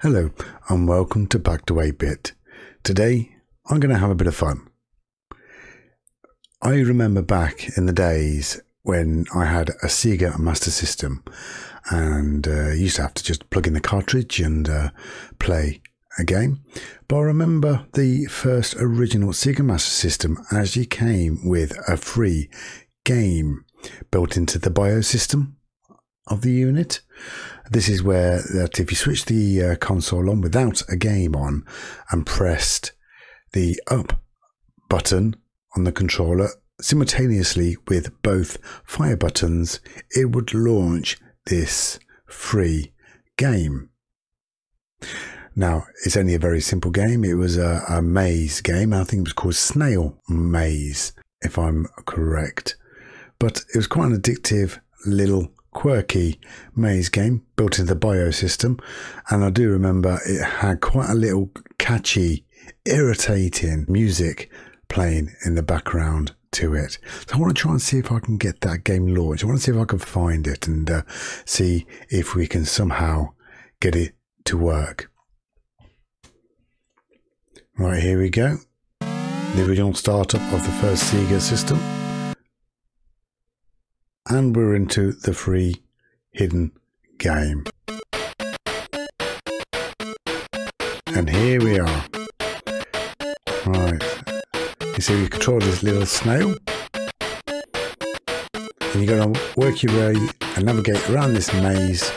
Hello and welcome to Back to 8-Bit. Today I'm going to have a bit of fun. I remember back in the days when I had a Sega Master System and uh, used to have to just plug in the cartridge and uh, play a game. But I remember the first original Sega Master System actually came with a free game built into the BIOS system of the unit. This is where that if you switch the uh, console on without a game on and pressed the up button on the controller simultaneously with both fire buttons, it would launch this free game. Now, it's only a very simple game. It was a, a maze game. I think it was called Snail Maze, if I'm correct. But it was quite an addictive little quirky maze game built into the BIOS system. And I do remember it had quite a little catchy, irritating music playing in the background to it. So I want to try and see if I can get that game launched. I want to see if I can find it and uh, see if we can somehow get it to work. Right, here we go. The original startup of the first Sega system and we're into the free hidden game. And here we are. Right. You see we control this little snail. And you're going to work your way and navigate around this maze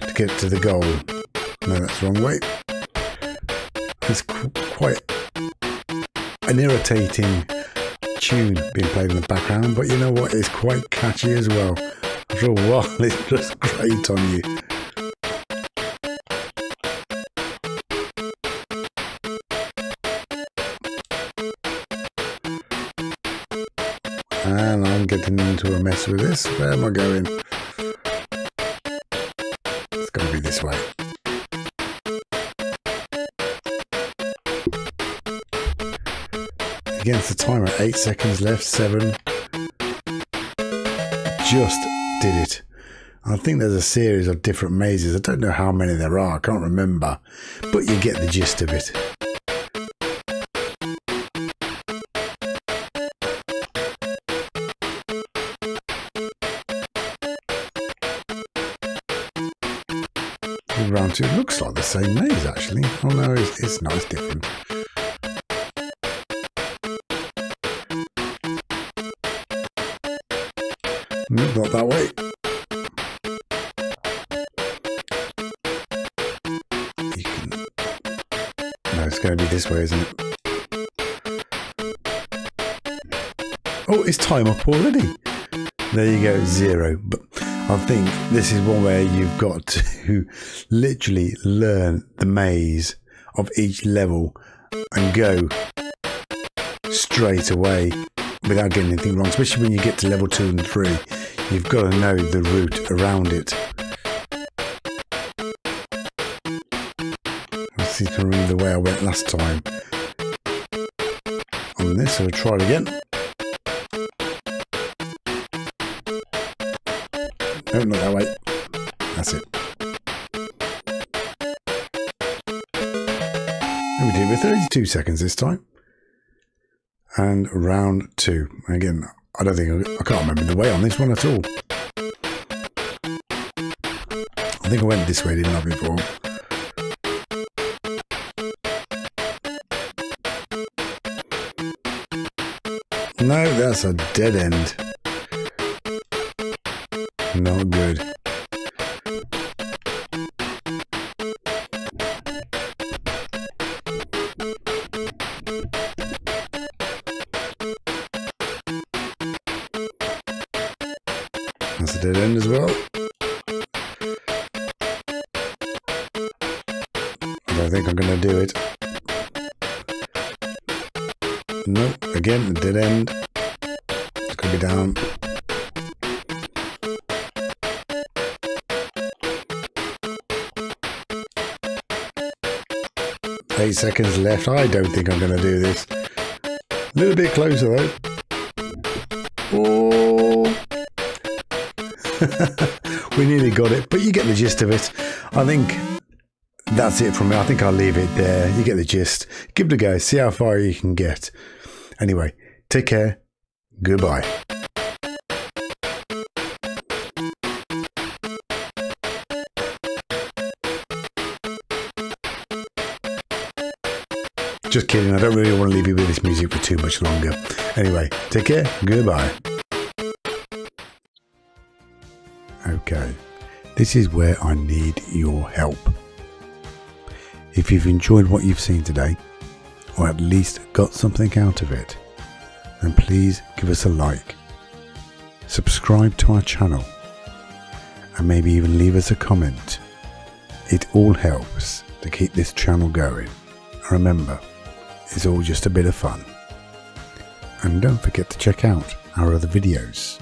to get to the goal. No, that's the wrong way. It's quite an irritating tune being played in the background, but you know what? It's quite catchy as well. After a while, it's just great on you. And I'm getting into a mess with this. Where am I going? Against the timer. Eight seconds left, seven. Just did it. I think there's a series of different mazes. I don't know how many there are, I can't remember. But you get the gist of it. Round two looks like the same maze actually. Oh no, it's, it's not, it's different. Not that way. Can... No, it's going to be this way, isn't it? Oh, it's time up already. There you go, zero. But I think this is one where you've got to literally learn the maze of each level and go straight away without getting anything wrong, especially when you get to level two and three. You've got to know the route around it. Let's see if I remember the way I went last time. On this, I'll try it again. No, not that way. That's it. And we did it with 32 seconds this time. And round two. Again, I don't think, I can't remember the way on this one at all. I think I went this way, didn't I, before? No, that's a dead end. Not good. That's a dead end as well. I don't think I'm going to do it. Nope, again, dead end. It's going to be down. Eight seconds left. I don't think I'm going to do this. A little bit closer though. Oh. we nearly got it, but you get the gist of it. I think that's it from me. I think I'll leave it there. You get the gist. Give it a go. See how far you can get. Anyway, take care. Goodbye. Just kidding. I don't really want to leave you with this music for too much longer. Anyway, take care. Goodbye. Okay, this is where I need your help. If you've enjoyed what you've seen today, or at least got something out of it, then please give us a like, subscribe to our channel, and maybe even leave us a comment. It all helps to keep this channel going. And remember, it's all just a bit of fun. And don't forget to check out our other videos.